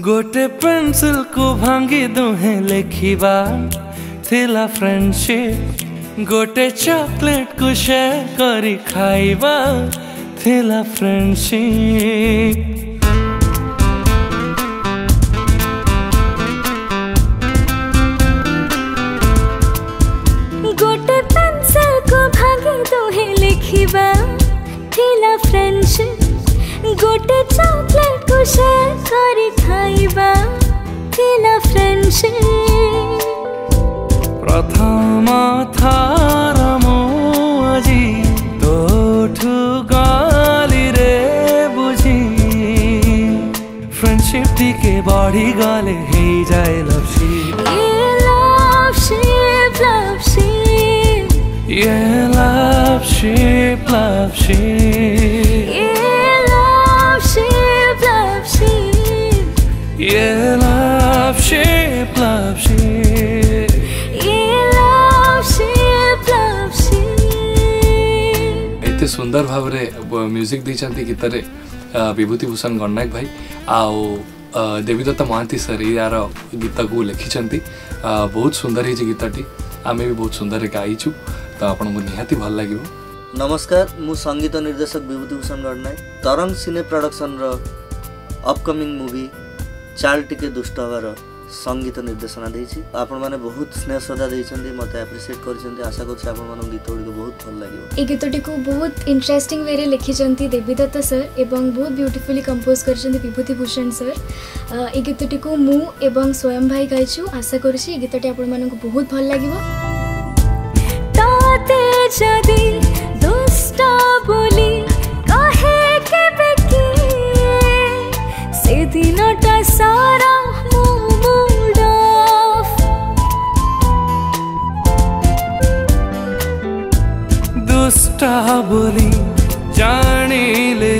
गोटे पेंसिल को भांगी दुहे लिखिबा थिला फ्रेंडशिप गोटे चॉकलेट को शेयर करी खाइबा थिला फ्रेंडशिप गोटे पेंसिल को भांगी दुहे लिखिबा थिला फ्रेंडशिप ଗୋଟେ ଚକୋଲେଟ୍କୁ ସେୟାର କରି ଖାଇବା ଥିଲା ଫ୍ରେଣ୍ଡସିପ୍ ପ୍ରଥମ ଥର ମୁଁ ଆଜି ତୋଠୁ ଗଲିରେ ବୁଝି ଫ୍ରେଣ୍ଡସିପ୍ ଟିକେ ବଢ଼ିଗଲେ ହେଇଯାଏ ଲଭସିପ୍ ଲଭସିପ୍ ଲଭସିପ୍ Yeah, love sheep, love sheep. सुंदर भाव में म्यूजिक देखते गीत विभूतिभूषण गणनायक भाई आउ ଦେବୀଦତ୍ତ ମହାନ୍ତି ସାର୍ ଏହାର ଗୀତକୁ ଲେଖିଛନ୍ତି ବହୁତ ସୁନ୍ଦର ହେଇଛି ଗୀତଟି ଆମେ ବି ବହୁତ ସୁନ୍ଦରରେ ଗାଇଛୁ ତ ଆପଣଙ୍କୁ ନିହାତି ଭଲ ଲାଗିବ ନମସ୍କାର ମୁଁ ସଙ୍ଗୀତ ନିର୍ଦ୍ଦେଶକ ବିଭୂତିଭୂଷଣ ଗଡ଼ନାୟକ ତରଙ୍ଗ ସିନେ ପ୍ରଡକ୍ସନର ଅପକମିଂ ମୁଭି ଚାଲ୍ ଟିକେ ଦୁଷ୍ଟ ହେବାର সঙ্গীত নির্দেশনা দিয়েছি আপনার বহুত স্নেহ শ্রদ্ধা দিয়েছেন মতো আপ্রিসিয়েট করছেন আশা করছি আপনার গীত গুড়ি বহুত ভাল লাগবে এই গীতটি বহুত ইন্টারেস্টিং ওয়ে লিখিছেন দেবীদত্ত স্যার এবং বহুত বিউটিফুলি কম্পোজ করেছেন বিভূতিভূষণ স্যার এই গীতটি মু এবং স্বয়ং ভাই গাইছু আশা করছি এই গীতটি আপনার বহুত ভাল লাগবে যদি চেষ্টা বলি জানিলে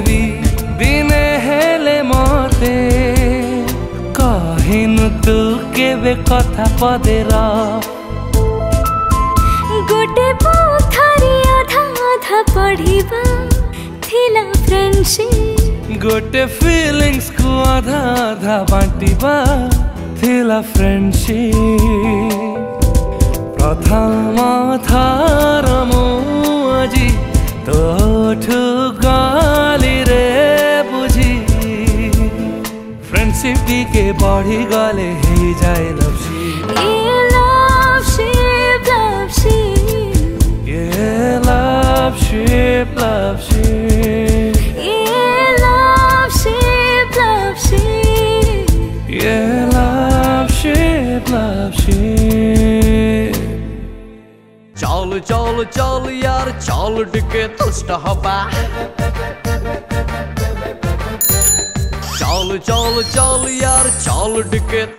দিনে হেলে মতে কহিনু তু কেবে কথা পদে গোটে পথরে আধা আধা পড়িবা থিলা ফ্রেন্ডশিপ গোটে ফিলিংস কু আধা আধা বাঁটিবা থিলা ফ্রেন্ডশিপ প্রথম থর सी पी के बॉडी गाले ही जाए लव शी ये लव शिप लव शी ये लव शिप लव शी ये लव शिप लव शी ये लव शिप लव शी चल चल चल यार चल डिके तुष्ट हवा चल यार चल डिके